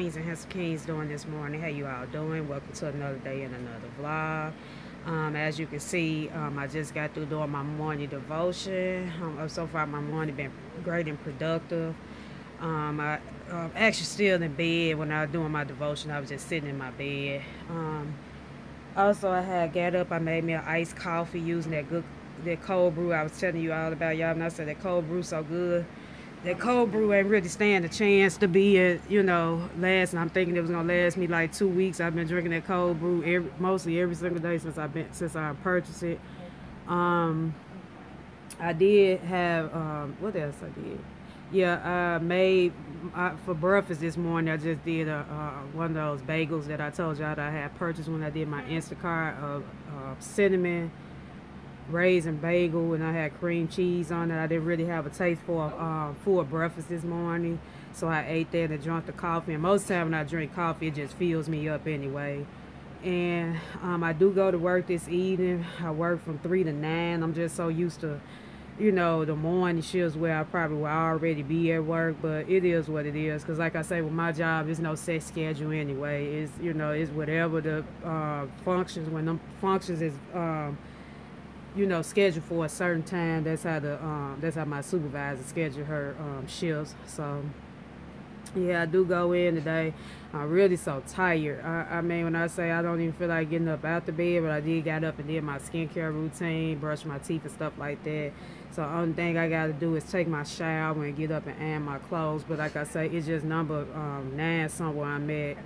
queens and handsome kings doing this morning? How you all doing? Welcome to another day and another vlog. Um, as you can see, um, I just got through doing my morning devotion. Um, so far, my morning been great and productive. Um, I um, actually still in bed when I was doing my devotion. I was just sitting in my bed. Um, also, I had got up. I made me an iced coffee using that good that cold brew I was telling you all about. Y'all, and I said that cold brew so good that cold brew ain't really stand a chance to be at, you know, last. And I'm thinking it was gonna last me like two weeks. I've been drinking that cold brew every, mostly every single day since I've been since I purchased it. Um, I did have um, what else I did? Yeah, I made I, for breakfast this morning. I just did a, uh, one of those bagels that I told y'all that I had purchased when I did my Instacart of uh, cinnamon raisin bagel and I had cream cheese on it. I didn't really have a taste for uh, full breakfast this morning. So I ate that and drank the coffee. And most of the time when I drink coffee, it just fills me up anyway. And um, I do go to work this evening. I work from 3 to 9. I'm just so used to, you know, the morning shifts where I probably will already be at work. But it is what it is. Because like I say, with my job, there's no set schedule anyway. It's, you know, it's whatever the uh, functions, when them functions is... Um, you know, scheduled for a certain time. That's how the um, that's how my supervisor schedule her um, shifts. So yeah, I do go in today. I'm really so tired. I, I, mean, when I say I don't even feel like getting up out the bed, but I did get up and did my skincare routine, brush my teeth and stuff like that. So only thing I got to do is take my shower and get up and iron my clothes. But like I say, it's just number um, nine somewhere I'm at.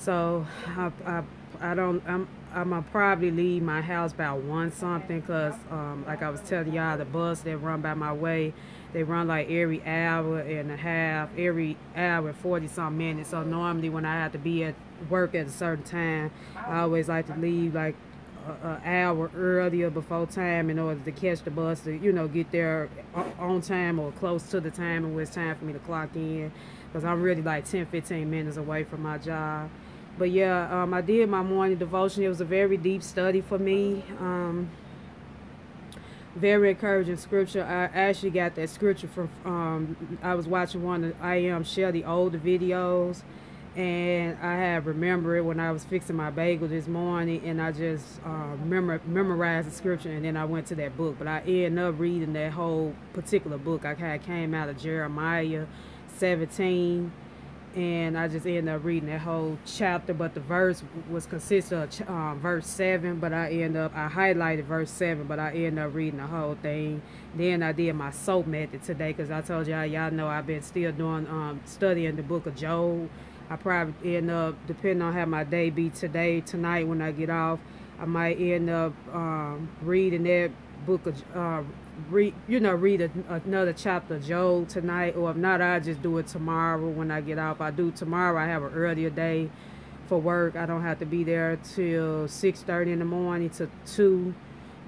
So I, I, I don't, I'm, I'm gonna probably leave my house about one something because um, like I was telling y'all the bus that run by my way. They run like every hour and a half every hour and 40 some minutes. So normally when I have to be at work at a certain time I always like to leave like an hour earlier before time in order to catch the bus to you know get there on time or close to the time and it's time for me to clock in. Because I'm really like 10 15 minutes away from my job but yeah, um, I did my morning devotion. It was a very deep study for me. Um, very encouraging scripture. I actually got that scripture from, um, I was watching one of I Am Shelly older videos. And I have remembered it when I was fixing my bagel this morning. And I just uh, memor memorized the scripture. And then I went to that book. But I ended up reading that whole particular book. I came out of Jeremiah 17 and I just ended up reading that whole chapter. But the verse was consistent of um, verse seven, but I end up I highlighted verse seven, but I ended up reading the whole thing. Then I did my soap method today because I told y'all y'all know I've been still doing um, studying the book of Job. I probably end up depending on how my day be today tonight when I get off. I might end up um, reading that book of uh, read you know read a, another chapter of Job tonight or if not I just do it tomorrow when I get off. I do tomorrow I have an earlier day for work. I don't have to be there till 6:30 in the morning to 2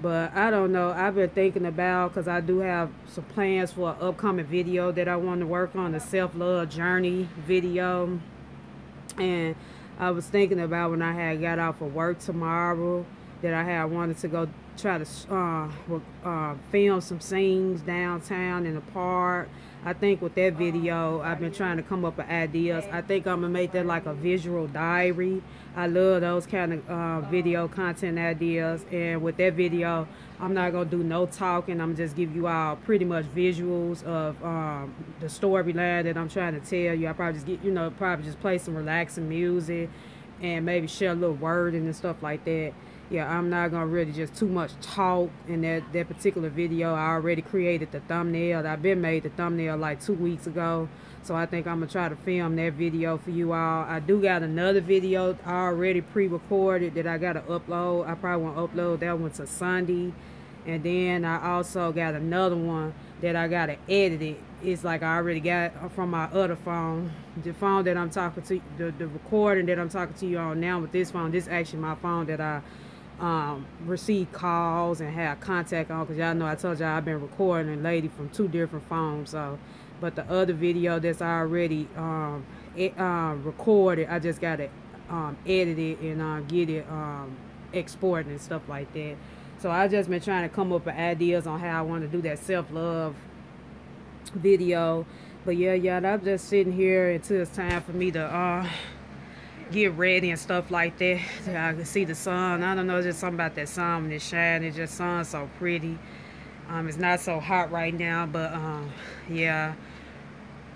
but I don't know. I've been thinking about because I do have some plans for an upcoming video that I want to work on a self-love journey video. And I was thinking about when I had got off of work tomorrow that I had wanted to go try to uh, uh, film some scenes downtown in the park. I think with that video, I've been trying to come up with ideas. I think I'm gonna make that like a visual diary. I love those kind of uh, video content ideas. And with that video, I'm not gonna do no talking. I'm just give you all pretty much visuals of um, the storyline that I'm trying to tell you. I probably just get, you know, probably just play some relaxing music and maybe share a little wording and stuff like that yeah i'm not gonna really just too much talk in that that particular video. I already created the thumbnail. I've been made the thumbnail like two weeks ago. So i think i'm gonna try to film that video for you all. I do got another video already pre-recorded that i gotta upload. I probably want to upload that one to sunday. And then i also got another one that i gotta edit it. It's like i already got from my other phone. The phone that i'm talking to the, the recording that i'm talking to you on now with this phone this is actually my phone that i um, receive calls and have contact on because y'all know I told y'all I've been recording a lady from two different phones so but the other video that's already um, it, um, recorded I just got to um, edit it and uh, get it um, exported and stuff like that. So I've just been trying to come up with ideas on how I want to do that self-love video. But yeah, y'all, I'm just sitting here until it's time for me to uh get ready and stuff like that. I can see the sun. I don't know, just something about that sun when it's shining. It's just sun so pretty. Um, it's not so hot right now, but um, yeah.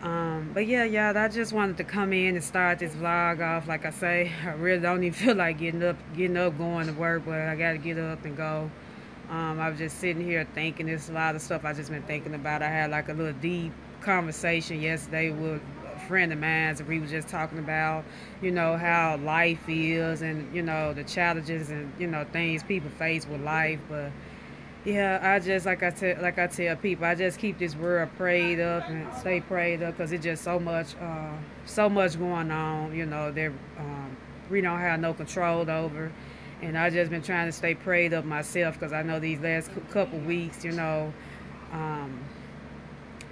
Um, but yeah, y'all, I just wanted to come in and start this vlog off. Like I say, I really don't even feel like getting up, getting up, going to work, but I got to get up and go. Um, I was just sitting here thinking. There's a lot of stuff I just been thinking about. I had like a little deep conversation yesterday with friend of mine. And we were just talking about, you know, how life is and you know the challenges and you know things people face with life, but yeah, I just like I tell like I tell people, I just keep this world prayed up and stay prayed up because it's just so much, uh, so much going on. You know, that um, we don't have no control over, and I just been trying to stay prayed up myself because I know these last couple weeks, you know, um,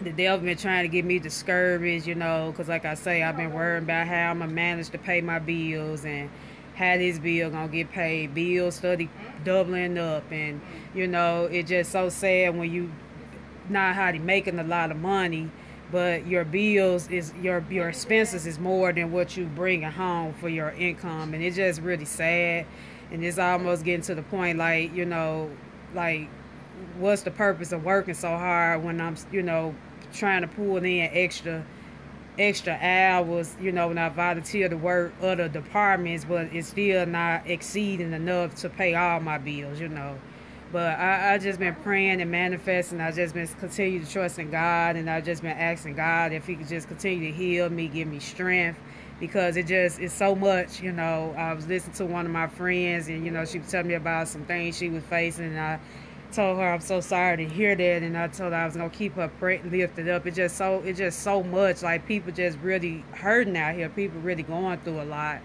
the devil been trying to get me discouraged. You know, because like I say, I've been worrying about how I'm gonna manage to pay my bills and how this bill gonna get paid. Bills study doubling up, and you know it's just so sad when you not how making a lot of money, but your bills is your your expenses is more than what you bringing home for your income, and it's just really sad. And it's almost getting to the point like you know, like what's the purpose of working so hard when I'm you know trying to pull in extra extra hours, you know, when I volunteer to work other departments, but it's still not exceeding enough to pay all my bills, you know. But I, I just been praying and manifesting. I just been continue to trust in God, and I just been asking God if He could just continue to heal me, give me strength, because it just it's so much, you know. I was listening to one of my friends, and you know, she was telling me about some things she was facing, and I told her I'm so sorry to hear that, and I told her I was gonna keep her lifted up. It just so it's just so much like people just really hurting out here. People really going through a lot,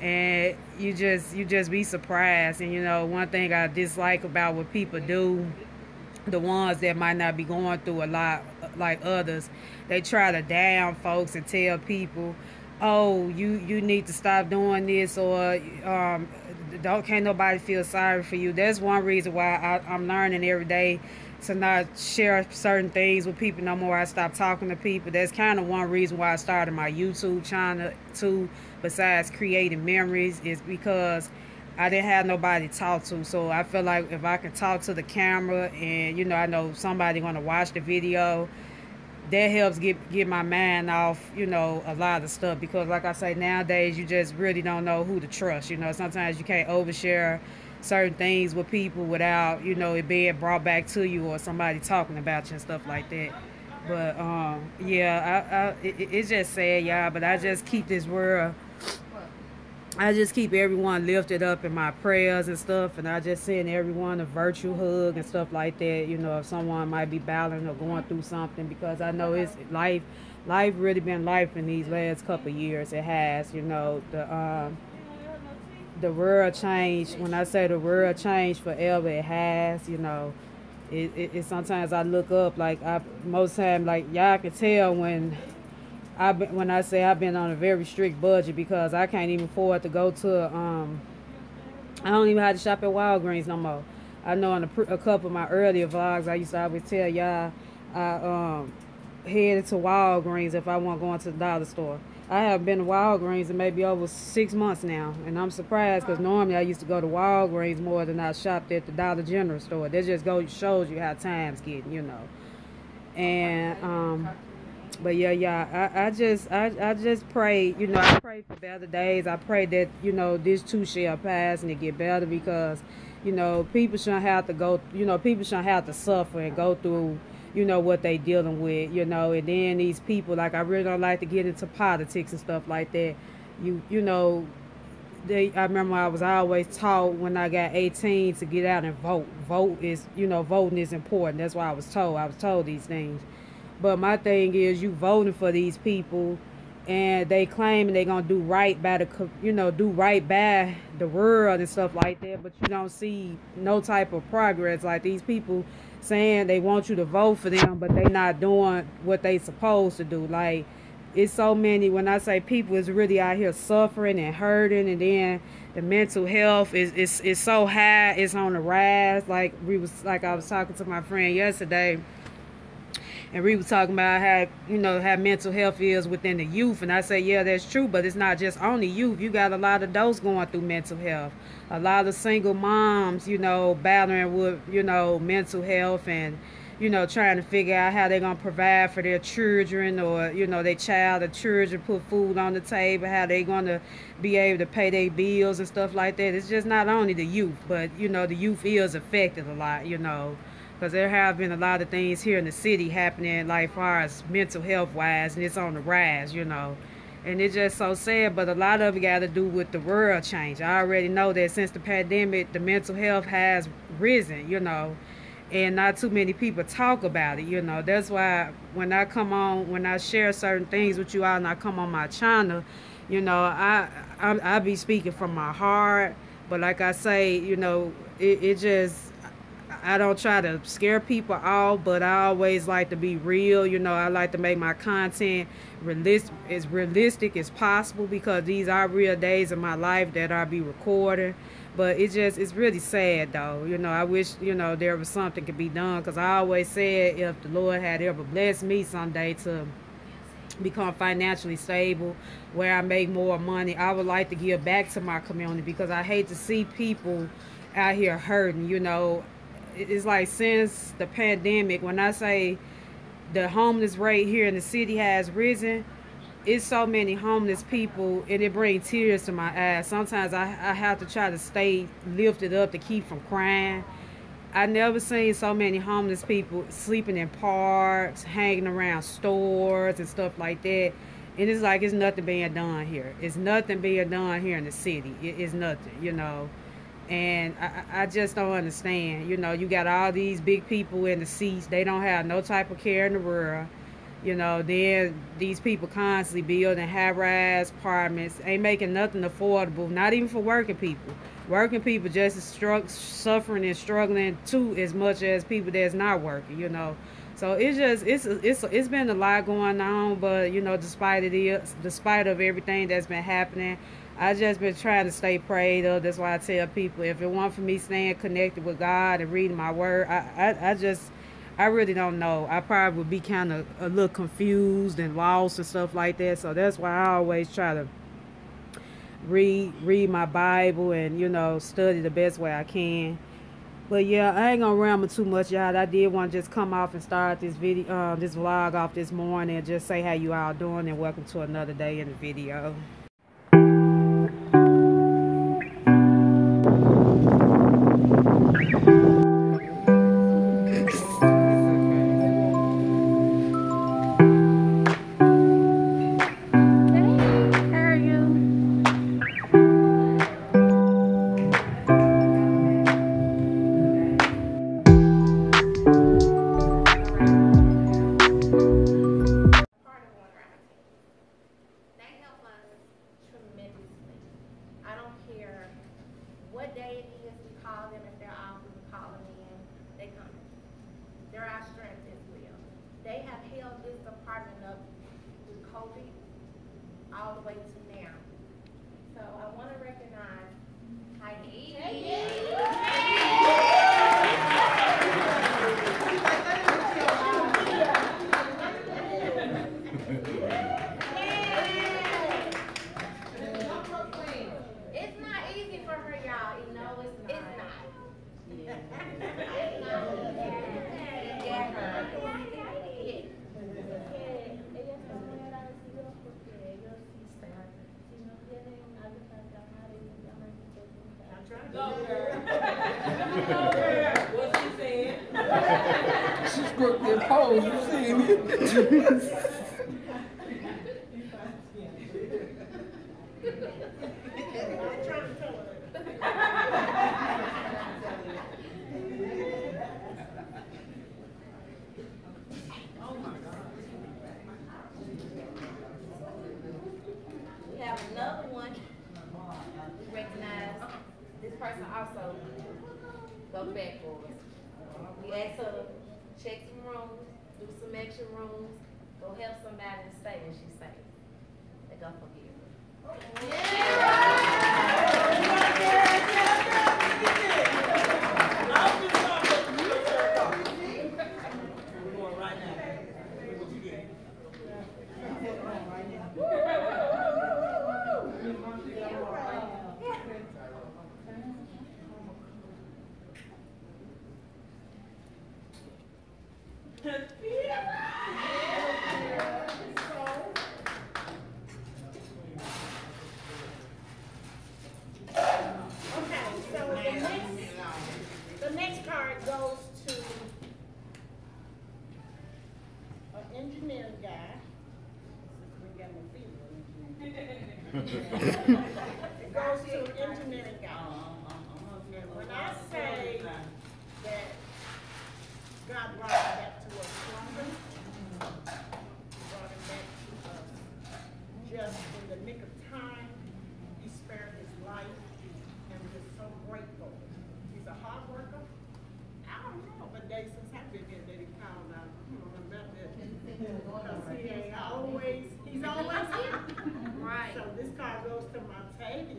and you just you just be surprised. And you know one thing I dislike about what people do, the ones that might not be going through a lot like others, they try to down folks and tell people, oh you you need to stop doing this or um, don't can't nobody feel sorry for you. That's one reason why I, I'm learning every day to not share certain things with people no more. I stopped talking to people. That's kind of one reason why I started my YouTube channel too. Besides creating memories, is because I didn't have nobody to talk to. So I feel like if I can talk to the camera and you know I know somebody gonna watch the video that helps get get my mind off, you know, a lot of stuff because like I say nowadays you just really don't know who to trust. You know, sometimes you can't overshare certain things with people without, you know, it being brought back to you or somebody talking about you and stuff like that. But um yeah, I, I it, it's just sad, y'all, but I just keep this world I just keep everyone lifted up in my prayers and stuff, and I just send everyone a virtual hug and stuff like that. You know, if someone might be battling or going through something, because I know it's life. Life really been life in these last couple years. It has, you know, the um, the world changed. When I say the world changed forever, it has. You know, it, it, it sometimes I look up like I most time like y'all can tell when I when I say I've been on a very strict budget because I can't even afford to go to um I don't even have to shop at Walgreens no more. I know in a, a couple of my earlier vlogs I used to always tell y'all I um headed to Walgreens if I want going to the dollar store. I have been to Walgreens in maybe over six months now, and I'm surprised because normally I used to go to Walgreens more than I shopped at the Dollar General store. That just goes shows you how times get, you know. And um, but yeah, yeah, I, I just I, I just pray, you know, I pray for better days. I pray that, you know, this too shall pass and it get better because, you know, people shouldn't have to go you know, people shouldn't have to suffer and go through, you know, what they dealing with, you know, and then these people like I really don't like to get into politics and stuff like that. You you know, they I remember I was always taught when I got 18 to get out and vote. Vote is, you know, voting is important. That's why I was told. I was told these things. But my thing is, you voting for these people, and they claim they're gonna do right by the, you know, do right by the world and stuff like that. But you don't see no type of progress. Like these people saying they want you to vote for them, but they not doing what they supposed to do. Like it's so many. When I say people, is really out here suffering and hurting, and then the mental health is is is so high. It's on the rise. Like we was like I was talking to my friend yesterday and we were talking about how you know how mental health is within the youth. And i say yeah that's true but it's not just only youth. You got a lot of those going through mental health. A lot of single moms you know battling with you know mental health and you know trying to figure out how they're going to provide for their children or you know their child or children put food on the table how they're going to be able to pay their bills and stuff like that. It's just not only the youth but you know the youth is affected a lot you know because there have been a lot of things here in the city happening like far as mental health wise and it's on the rise you know. And it's just so sad but a lot of it got to do with the world change. I already know that since the pandemic the mental health has risen you know and not too many people talk about it you know. That's why when i come on when i share certain things with you all and i come on my channel you know i i, I be speaking from my heart. But like i say you know it, it just I don't try to scare people off, but I always like to be real. You know, I like to make my content realist, as realistic as possible because these are real days of my life that I'll be recording. But it just, it's really sad though. You know, I wish, you know, there was something could be done because I always said if the Lord had ever blessed me someday to become financially stable where I make more money, I would like to give back to my community because I hate to see people out here hurting, you know it's like since the pandemic, when I say the homeless rate here in the city has risen, it's so many homeless people and it brings tears to my eyes. Sometimes I, I have to try to stay lifted up to keep from crying. I never seen so many homeless people sleeping in parks, hanging around stores and stuff like that. And it's like it's nothing being done here. It's nothing being done here in the city. It, it's nothing, you know and I, I, just don't understand. You know, you got all these big people in the seats. They don't have no type of care in the world. You know, then these people constantly building high-rise apartments, ain't making nothing affordable, not even for working people. Working people just as suffering and struggling too as much as people that's not working. You know, so it's just it's it's it's been a lot going on. But you know, despite it is, despite of everything that's been happening, I just been trying to stay prayed up. That's why I tell people if it weren't for me staying connected with God and reading my word, I, I, I just I really don't know. I probably would be kind of a little confused and lost and stuff like that. So that's why I always try to read read my Bible and you know study the best way I can. But yeah, I ain't gonna ramble too much, y'all. I did want to just come off and start this video, uh, this vlog off this morning and just say how you all doing and welcome to another day in the video. All the way to This is script getting. You see me? some extra rooms, go help somebody stay Spain, she said. God forgive forgiven. Oh, yeah. It goes to engineering guy. And when I say that God brought him back to us brought him back to us just in the nick of time. He spared his life, and we're so grateful. He's a hard worker. I don't know, but day since I've here that he called out, I don't remember it. Because always, he's always here. Right. So this card goes to Montague.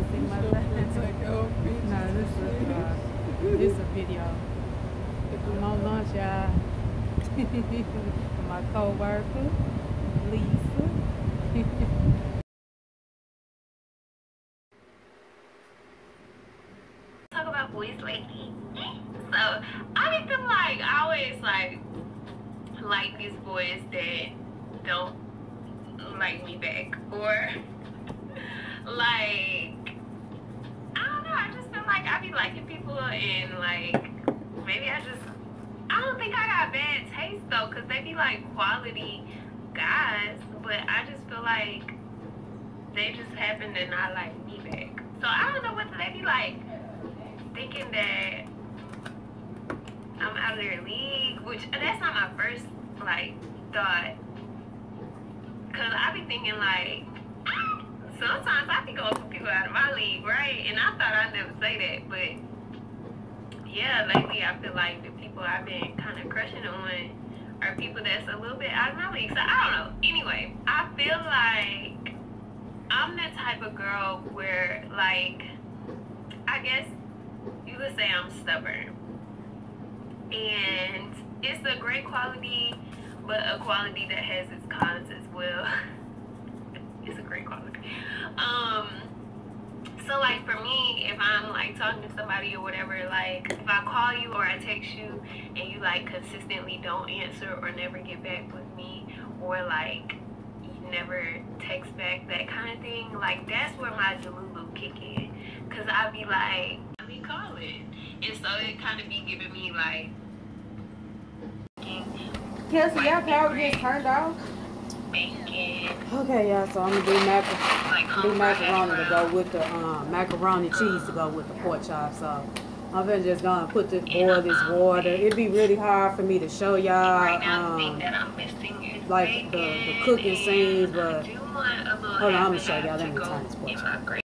You see my No, this is uh, this a video. I'm on lunch, y'all. my coworker, Lisa. talk about boys lately. So I be feeling like I always like like these boys that don't like me back or like I don't know. I just feel like I be liking people and like maybe I just I don't think I got bad taste though because they be like quality guys, but I just feel like they just happen to not like me back. So I don't know whether they be like thinking that I'm out of their league, which that's not my first like thought. Cause I be thinking like sometimes I be going for people out of my league, right? And I thought I'd never say that, but yeah, lately I feel like people I've been kind of crushing on are people that's a little bit out of my league. So I don't know. Anyway, I feel like I'm the type of girl where like I guess you could say I'm stubborn. And it's a great quality, but a quality that has its cons as well. it's a great quality. Um so like for me, if I'm like talking to somebody or whatever, like if I call you or I text you and you like consistently don't answer or never get back with me or like you never text back, that kind of thing, like that's where my Delulu kick in. Cause I be like, I be calling. And so it kind of be giving me like Kelsey, y'all power gets turned off? bacon, Okay, y'all. So I'm gonna do like do macaroni to go with the um, macaroni cheese to go with the pork chop. So I'm gonna just gonna put this boil this water. It'd be really hard for me to show y'all Right now, the thing um, that I'm missing is like the- the cooking scenes, but- do want a little Hold on, I'ma show y'all. Let me turn this pork chop my on. gravy.